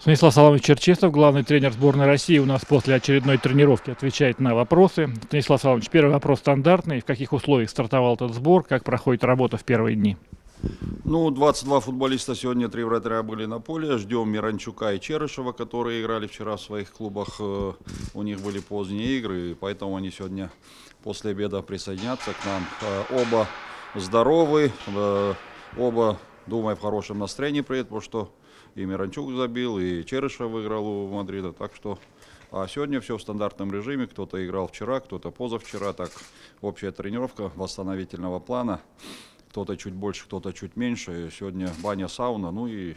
Станислав Саламович Черчесов, главный тренер сборной России, у нас после очередной тренировки отвечает на вопросы. Станислав Саламович, первый вопрос стандартный. В каких условиях стартовал этот сбор? Как проходит работа в первые дни? Ну, 22 футболиста сегодня, три вратаря были на поле. Ждем Миранчука и Черышева, которые играли вчера в своих клубах. Э, у них были поздние игры, поэтому они сегодня после обеда присоединятся к нам. Э, оба здоровы, э, оба, думаю, в хорошем настроении приедут, потому что и Миранчук забил, и Черышев выиграл у Мадрида. Так что а сегодня все в стандартном режиме. Кто-то играл вчера, кто-то позавчера. Так, общая тренировка восстановительного плана. Кто-то чуть больше, кто-то чуть меньше. Сегодня баня, сауна. Ну и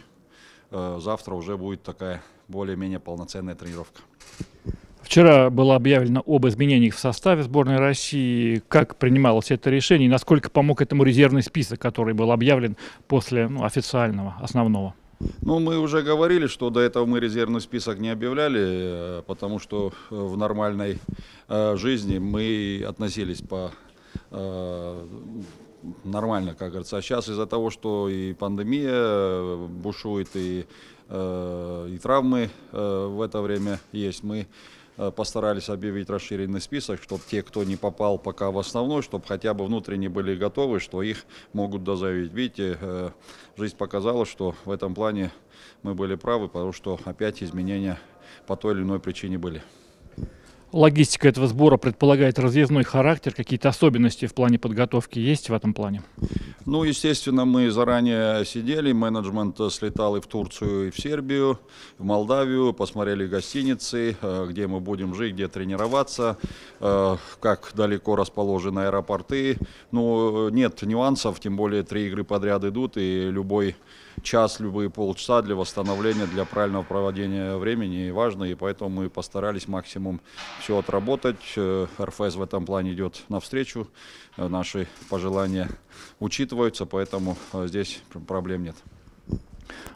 э, завтра уже будет такая более-менее полноценная тренировка. Вчера было объявлено об изменениях в составе сборной России. Как принималось это решение и насколько помог этому резервный список, который был объявлен после ну, официального, основного? Ну, мы уже говорили, что до этого мы резервный список не объявляли, э, потому что э, в нормальной э, жизни мы относились по нормально, как говорится. А сейчас из-за того, что и пандемия бушует, и, и травмы в это время есть, мы постарались объявить расширенный список, чтобы те, кто не попал пока в основной, чтобы хотя бы внутренне были готовы, что их могут дозавить. Видите, э, жизнь показала, что в этом плане мы были правы, потому что опять изменения по той или иной причине были. Логистика этого сбора предполагает разъездной характер. Какие-то особенности в плане подготовки есть в этом плане? Ну, естественно, мы заранее сидели, менеджмент слетал и в Турцию, и в Сербию, в Молдавию, посмотрели гостиницы, э, где мы будем жить, где тренироваться, э, как далеко расположены аэропорты. Ну, нет нюансов, тем более три игры подряд идут, и любой час, любые полчаса для восстановления, для правильного проведения времени важно, и поэтому мы постарались максимум все отработать. Э, РФС в этом плане идет навстречу, э, наши пожелания учитываются, поэтому э, здесь проблем нет.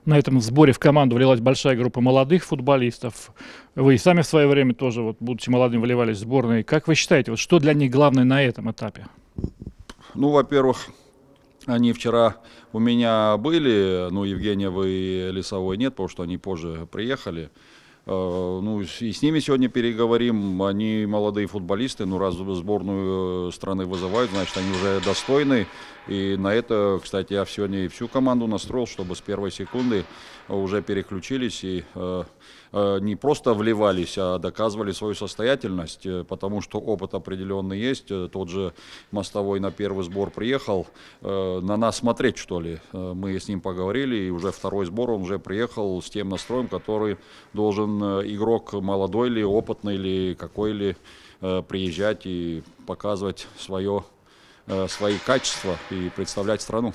На этом сборе в команду влилась большая группа молодых футболистов. Вы и сами в свое время тоже, вот, будучи молодым, вливались в сборные. Как вы считаете, вот что для них главное на этом этапе? Ну, во-первых, они вчера у меня были, ну, Евгения вы Лесовой нет, потому что они позже приехали. Э, ну, и с ними сегодня переговорим. Они молодые футболисты, ну, раз сборную э, страны вызывают, значит, они уже достойны. И на это, кстати, я сегодня и всю команду настроил, чтобы с первой секунды уже переключились и э, э, не просто вливались, а доказывали свою состоятельность, э, потому что опыт определенный есть. Тот же Мостовой на первый сбор приехал, э, на нас смотреть, что ли. Мы с ним поговорили, и уже второй сбор он уже приехал с тем настроем, который должен игрок молодой ли, опытный ли, какой ли, приезжать и показывать свое Э, свои качества и представлять страну.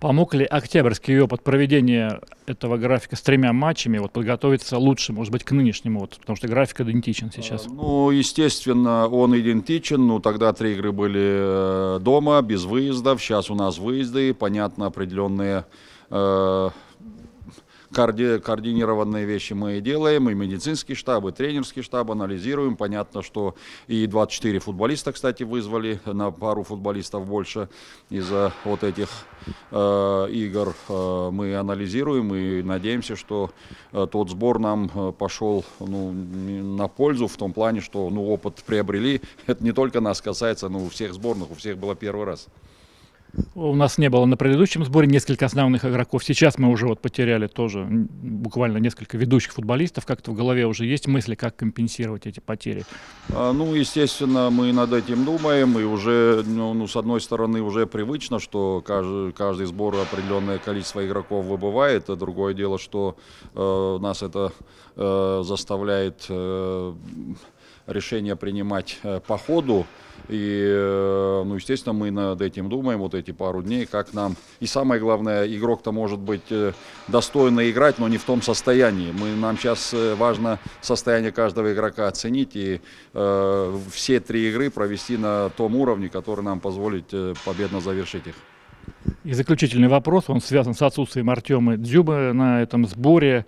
Помог ли октябрьский опыт проведения этого графика с тремя матчами вот, подготовиться лучше, может быть, к нынешнему? Вот, потому что график идентичен сейчас. Ну, естественно, он идентичен. Ну, тогда три игры были э, дома, без выездов. Сейчас у нас выезды. Понятно, определенные э, коорди, координированные вещи мы делаем, и медицинский штаб, и тренерский штаб анализируем. Понятно, что и 24 футболиста, кстати, вызвали, на пару футболистов больше из-за вот этих э, игр. Э, мы анализируем и надеемся, что э, тот сбор нам э, пошел ну, на пользу в том плане, что ну, опыт приобрели. Это не только нас касается, но у всех сборных, у всех было первый раз. У нас не было на предыдущем сборе несколько основных игроков. Сейчас мы уже вот потеряли тоже буквально несколько ведущих футболистов. Как-то в голове уже есть мысли, как компенсировать эти потери? А, ну, естественно, мы над этим думаем. И уже, ну, ну с одной стороны, уже привычно, что каждый, каждый сбор определенное количество игроков выбывает. А другое дело, что э, нас это э, заставляет э, решение принимать э, по ходу. И, э, ну, естественно, мы над этим думаем вот эти пару дней, как нам... И самое главное, игрок-то может быть э, достойно играть, но не в том состоянии. Мы, нам сейчас важно состояние каждого игрока оценить и э, все три игры провести на том уровне, который нам позволит победно завершить их. И заключительный вопрос, он связан с отсутствием Артема Дзюбы на этом сборе.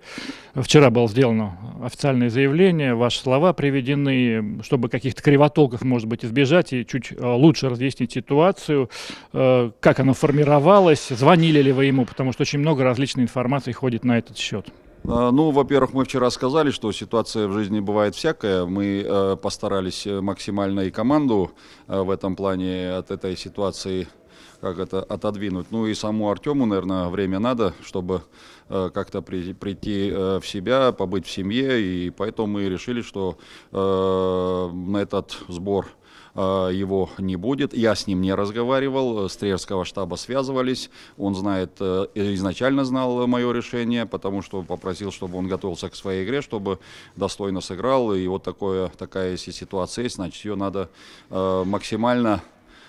Вчера было сделано официальное заявление, ваши слова приведены, чтобы каких-то кривотолков, может быть, избежать и чуть э, лучше разъяснить ситуацию, э, как оно формировалось, звонили ли вы ему, потому что очень много различной информации ходит на этот счет. А, Ну, во-первых, мы вчера сказали, что ситуация в жизни бывает всякая. Мы э, постарались э, максимально и команду э, в этом плане от этой ситуации как это отодвинуть. Ну и саму Артему, наверное, время надо, чтобы э, как-то при- прийти э, в себя, побыть в семье. И поэтому мы решили, что э, на этот сбор э, его не будет. Я с ним не разговаривал, э, с Триерского штаба связывались. Он знает, э, изначально знал мое решение, потому что попросил, чтобы он готовился к своей игре, чтобы достойно сыграл. И вот такое, такая ситуация есть, значит, ее надо максимально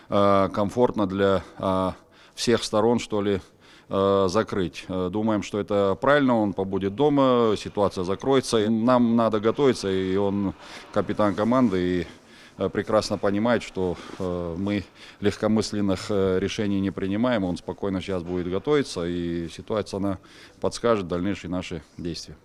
комфортно для э, всех сторон, что ли, э, закрыть. Э, Думаем, что это правильно, он побудет дома, ситуация закроется. Нам надо готовиться, и он капитан команды, и э, прекрасно понимает, что э, мы легкомысленных э, решений не принимаем, он спокойно сейчас будет готовиться, и ситуация она подскажет дальнейшие наши действия.